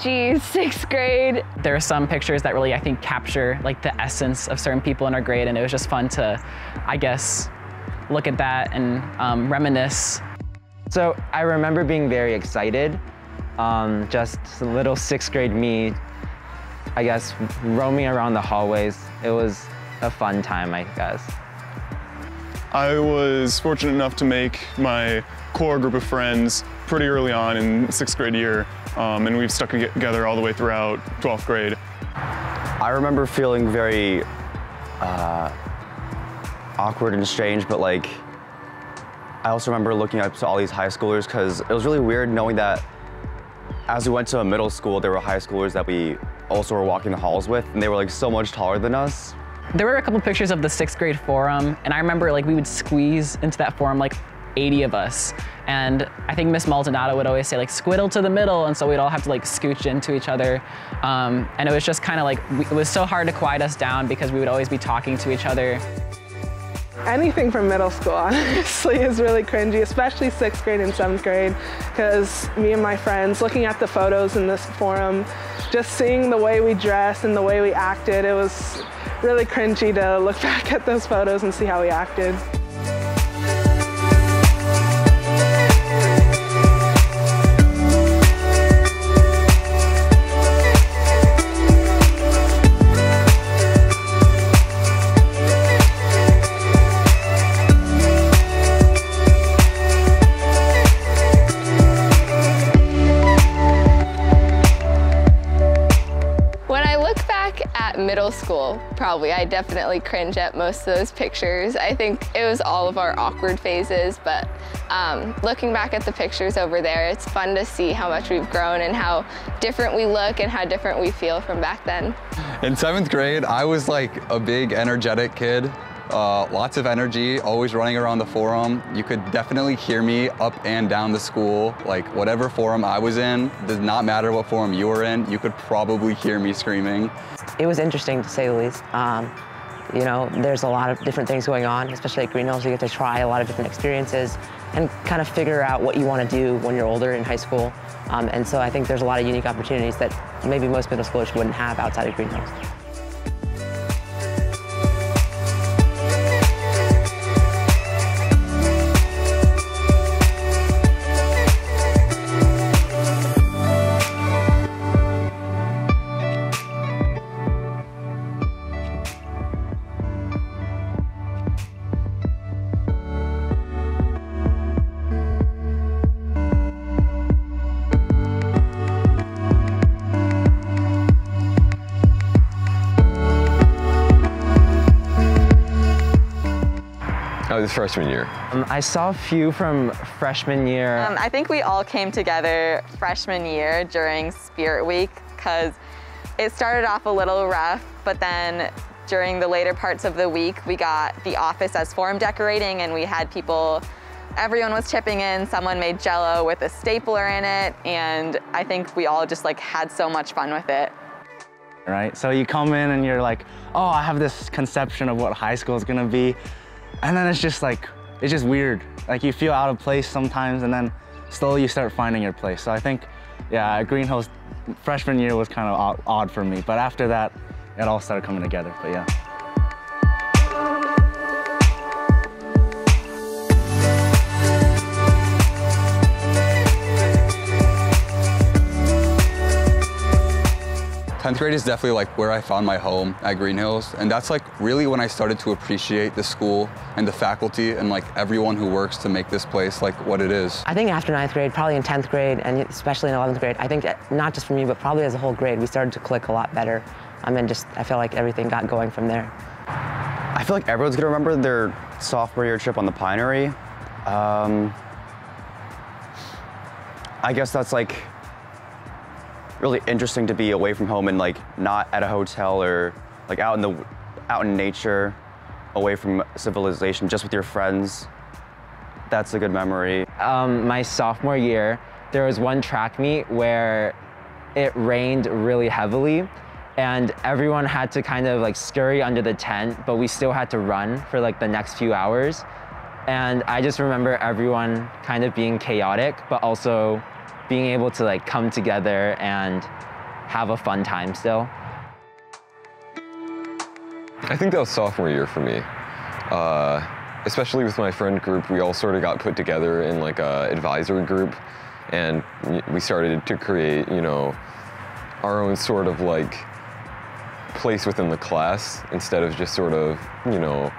Geez, sixth grade. There are some pictures that really, I think, capture like the essence of certain people in our grade, and it was just fun to, I guess, look at that and um, reminisce. So I remember being very excited. Um, just little sixth grade me, I guess, roaming around the hallways. It was a fun time, I guess. I was fortunate enough to make my core group of friends pretty early on in sixth grade year, um, and we've stuck together all the way throughout 12th grade. I remember feeling very uh, awkward and strange, but like, I also remember looking up to all these high schoolers because it was really weird knowing that as we went to a middle school, there were high schoolers that we also were walking the halls with, and they were like so much taller than us. There were a couple pictures of the sixth grade forum, and I remember like we would squeeze into that forum like 80 of us. And I think Miss Maldonado would always say like squiddle to the middle. And so we'd all have to like scooch into each other. Um, and it was just kind of like, it was so hard to quiet us down because we would always be talking to each other. Anything from middle school, honestly, is really cringy, especially sixth grade and seventh grade, because me and my friends, looking at the photos in this forum, just seeing the way we dressed and the way we acted, it was really cringy to look back at those photos and see how we acted. Probably. I definitely cringe at most of those pictures. I think it was all of our awkward phases, but um, looking back at the pictures over there, it's fun to see how much we've grown and how different we look and how different we feel from back then. In seventh grade, I was like a big energetic kid. Uh, lots of energy, always running around the forum. You could definitely hear me up and down the school. Like whatever forum I was in, does not matter what forum you were in, you could probably hear me screaming. It was interesting to say the least. Um, you know, there's a lot of different things going on, especially at Greenhills. You get to try a lot of different experiences and kind of figure out what you want to do when you're older in high school. Um, and so I think there's a lot of unique opportunities that maybe most middle schoolers wouldn't have outside of Greenhills. 'This was freshman year. Um, I saw a few from freshman year. Um, I think we all came together freshman year during Spirit Week because it started off a little rough, but then during the later parts of the week, we got the office as forum decorating and we had people, everyone was chipping in. Someone made jello with a stapler in it. And I think we all just like had so much fun with it. Right, so you come in and you're like, oh, I have this conception of what high school is gonna be. And then it's just like, it's just weird. Like you feel out of place sometimes and then slowly you start finding your place. So I think, yeah, Greenhills freshman year was kind of odd for me. But after that, it all started coming together, but yeah. 10th grade is definitely like where I found my home at Greenhills. And that's like really when I started to appreciate the school and the faculty and like everyone who works to make this place like what it is. I think after ninth grade, probably in 10th grade and especially in 11th grade, I think not just for me, but probably as a whole grade, we started to click a lot better. I mean, just, I feel like everything got going from there. I feel like everyone's gonna remember their sophomore year trip on the Pinery. Um, I guess that's like really interesting to be away from home and like not at a hotel or like out in the out in nature, away from civilization, just with your friends. That's a good memory. Um, my sophomore year, there was one track meet where it rained really heavily and everyone had to kind of like scurry under the tent, but we still had to run for like the next few hours. And I just remember everyone kind of being chaotic, but also being able to like come together and have a fun time still. I think that was sophomore year for me. Uh, especially with my friend group, we all sort of got put together in like a advisory group and we started to create, you know, our own sort of like place within the class instead of just sort of, you know,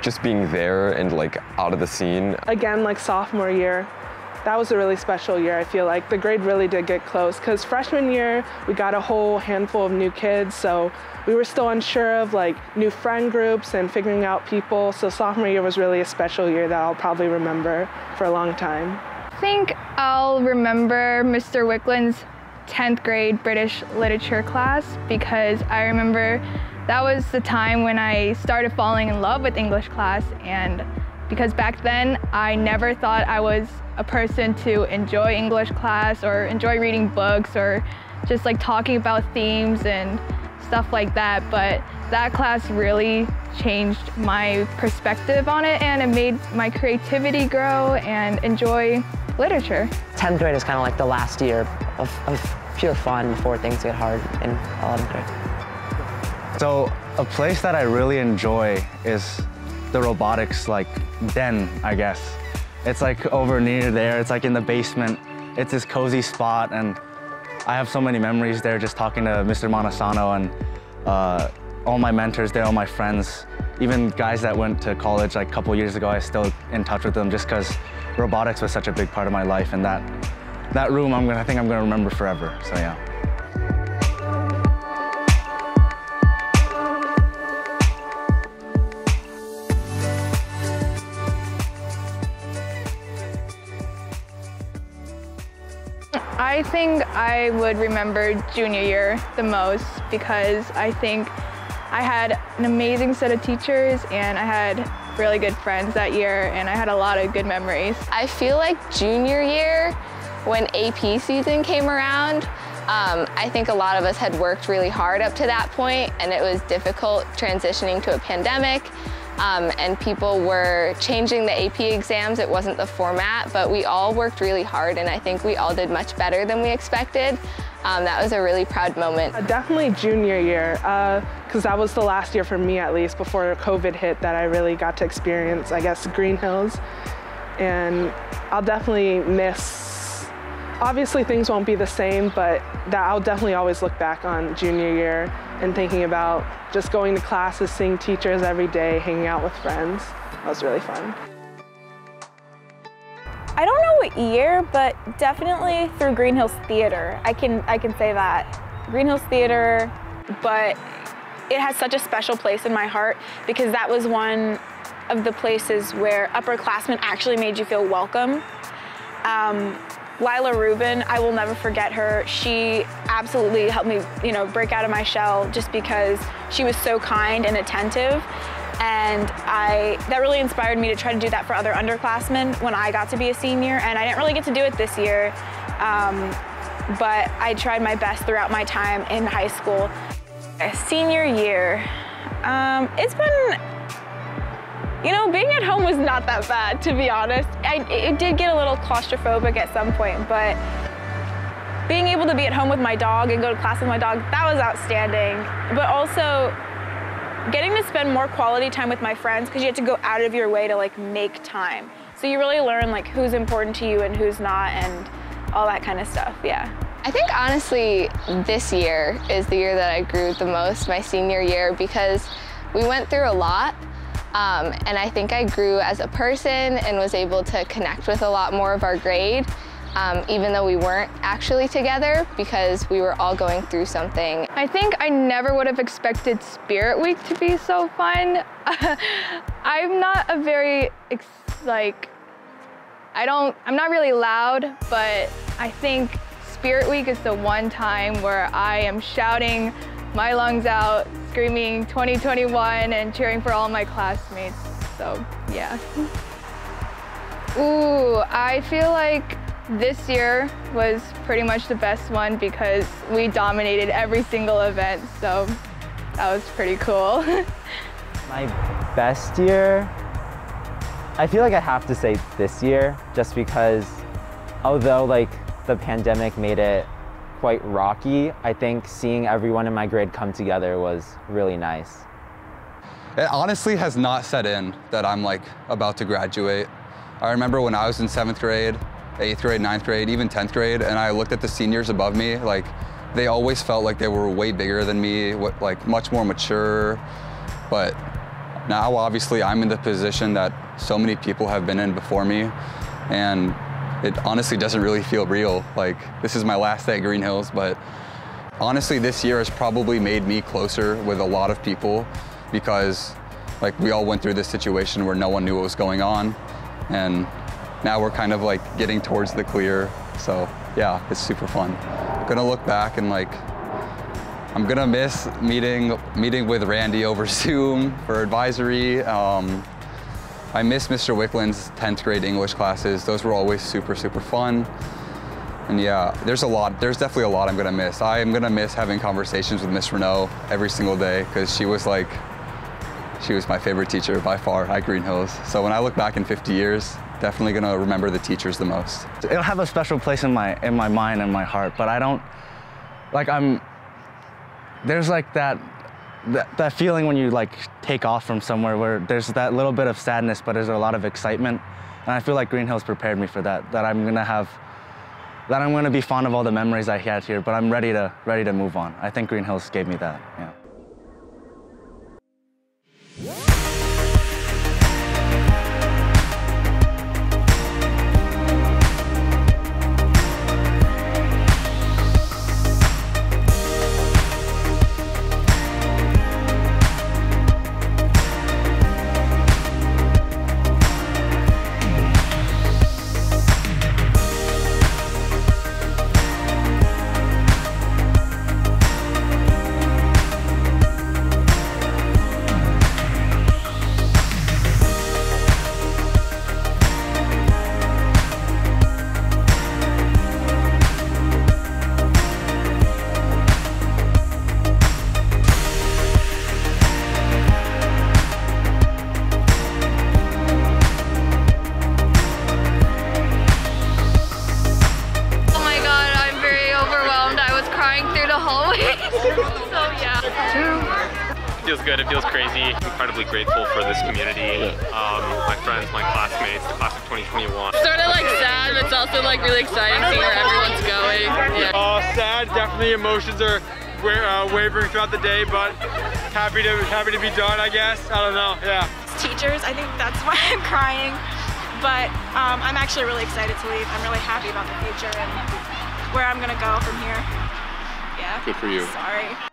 just being there and like out of the scene. Again, like sophomore year, that was a really special year, I feel like. The grade really did get close because freshman year, we got a whole handful of new kids, so we were still unsure of like new friend groups and figuring out people. So sophomore year was really a special year that I'll probably remember for a long time. I think I'll remember Mr. Wickland's 10th grade British literature class because I remember that was the time when I started falling in love with English class and because back then I never thought I was a person to enjoy English class or enjoy reading books or just like talking about themes and stuff like that but that class really changed my perspective on it and it made my creativity grow and enjoy literature. 10th grade is kind of like the last year of, of pure fun before things get hard in 11th grade. So a place that I really enjoy is the robotics like den, I guess. It's like over near there, it's like in the basement. It's this cozy spot and I have so many memories there just talking to Mr. Monasano and uh, all my mentors there, all my friends, even guys that went to college like a couple years ago, I still in touch with them just because robotics was such a big part of my life and that, that room I'm gonna, I think I'm gonna remember forever, so yeah. I think I would remember junior year the most because I think I had an amazing set of teachers and I had really good friends that year and I had a lot of good memories. I feel like junior year, when AP season came around, um, I think a lot of us had worked really hard up to that point and it was difficult transitioning to a pandemic um, and people were changing the AP exams. It wasn't the format, but we all worked really hard and I think we all did much better than we expected. Um, that was a really proud moment. Uh, definitely junior year, because uh, that was the last year for me at least before COVID hit that I really got to experience, I guess, Greenhills. And I'll definitely miss, obviously things won't be the same, but that I'll definitely always look back on junior year and thinking about just going to classes, seeing teachers every day, hanging out with friends. That was really fun. I don't know what year, but definitely through Greenhills Theater. I can, I can say that. Greenhills Theater, but it has such a special place in my heart because that was one of the places where upperclassmen actually made you feel welcome. Um, Lila Rubin, I will never forget her. She absolutely helped me, you know, break out of my shell just because she was so kind and attentive. And I, that really inspired me to try to do that for other underclassmen when I got to be a senior. And I didn't really get to do it this year, um, but I tried my best throughout my time in high school. Senior year, um, it's been you know, being at home was not that bad, to be honest. I, it did get a little claustrophobic at some point, but being able to be at home with my dog and go to class with my dog, that was outstanding. But also, getting to spend more quality time with my friends because you have to go out of your way to like make time. So you really learn like who's important to you and who's not and all that kind of stuff, yeah. I think honestly, this year is the year that I grew the most, my senior year, because we went through a lot um, and I think I grew as a person and was able to connect with a lot more of our grade, um, even though we weren't actually together because we were all going through something. I think I never would have expected Spirit Week to be so fun. I'm not a very, like, I don't, I'm not really loud, but I think Spirit Week is the one time where I am shouting my lungs out, screaming 2021 and cheering for all my classmates. So yeah. Ooh, I feel like this year was pretty much the best one because we dominated every single event. So that was pretty cool. my best year, I feel like I have to say this year just because although like the pandemic made it quite rocky, I think seeing everyone in my grade come together was really nice. It honestly has not set in that I'm like about to graduate. I remember when I was in seventh grade, eighth grade, ninth grade, even 10th grade, and I looked at the seniors above me, like they always felt like they were way bigger than me, like much more mature. But now obviously I'm in the position that so many people have been in before me. And it honestly doesn't really feel real. Like this is my last day at Greenhills, but honestly this year has probably made me closer with a lot of people because like we all went through this situation where no one knew what was going on. And now we're kind of like getting towards the clear. So yeah, it's super fun. I'm gonna look back and like, I'm gonna miss meeting meeting with Randy over Zoom for advisory. Um, I miss Mr. Wickland's 10th grade English classes. Those were always super, super fun. And yeah, there's a lot, there's definitely a lot I'm gonna miss. I am gonna miss having conversations with Miss Renault every single day because she was like, she was my favorite teacher by far at Greenhills. So when I look back in 50 years, definitely gonna remember the teachers the most. It'll have a special place in my in my mind and my heart, but I don't like I'm there's like that that, that feeling when you like take off from somewhere where there's that little bit of sadness, but there's a lot of excitement. And I feel like Greenhills prepared me for that, that I'm gonna have, that I'm gonna be fond of all the memories I had here, but I'm ready to, ready to move on. I think Greenhills gave me that, yeah. Crazy. Incredibly grateful for this community, um, my friends, my classmates, the class of 2021. Sort of like sad, but it's also like really exciting to see where everyone's going. Yeah. Uh, sad. Definitely emotions are uh, wavering throughout the day, but happy to happy to be done. I guess. I don't know. Yeah. Teachers. I think that's why I'm crying. But um, I'm actually really excited to leave. I'm really happy about the future and where I'm gonna go from here. Yeah. Good for you. Sorry.